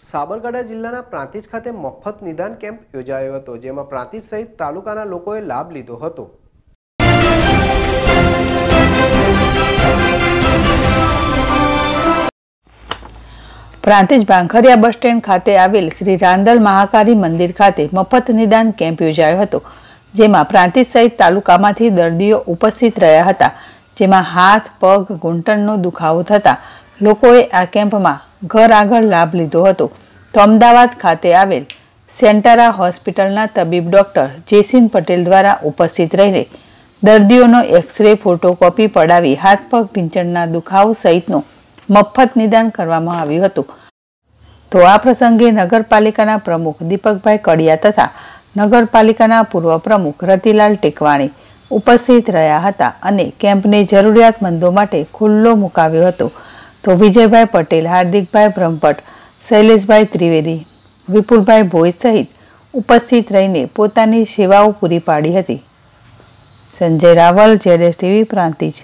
સાબરકાંઠા જિલ્લાના પ્રાંતિજ ખાતે મફત નિદાન કેમ્પ યોજાયો હતો, જેમાં પ્રાંતિજ સહિત તાલુકાના લોકોએ લાભ લીધો હતો. પ્રાંતિજ ભાંખરિયા બસ સ્ટેન્ડ ખાતે આવેલ શ્રી રાંદલ મહાકાળી મંદિર ખાતે મફત નિદાન કેમ્પ યોજાયો હતો, જેમાં પ્રાંતિજ સહિત તાલુકામાંથી દર્દીઓ ઉપસ્થિત રહ્યા હતા, જેમાં હાથ, પગ ઘૂંટણનો દુખાવો થતા લોકોએ આ કેમ્પમાં ઘર આગળ લાભ લીધો હતો. તો અમદાવાદ ખાતે આવેલ સેન્ટારા હોસ્પિટલના તબીબ ડોક્ટર જેસિન પટેલ દ્વારા ઉપસ્થિત રહીને દર્દીઓનો એક્સરે ફોટોકોપી પડાવી હાથ પગ ઢીંચણના દુખાવો સહિતનું મફત નિદાન કરવામાં આવ્યું હતું. તો આ પ્રસંગે નગરપાલિકાના પ્રમુખ દીપકભાઈ કડિયા તથા નગરપાલિકાના પૂર્વ પ્રમુખ રતિલાલ ટેકવાણી ઉપસ્થિત રહ્યા હતા અને કેમ્પને જરૂરિયાતમંદો માટે ખુલ્લો મુકાવ્યો હતો. તો વિજયભાઈ પટેલ, હાર્દિકભાઈ બ્રહ્મભટ્ટ, શૈલેષભાઈ ત્રિવેદી, વિપુલભાઈ ભોઈ સહિત ઉપસ્થિત રહીને પોતાની સેવાઓ પૂરી પાડી હતી. સંજય રાવલ, જેડેશ ટીવી, પ્રાંતિજ.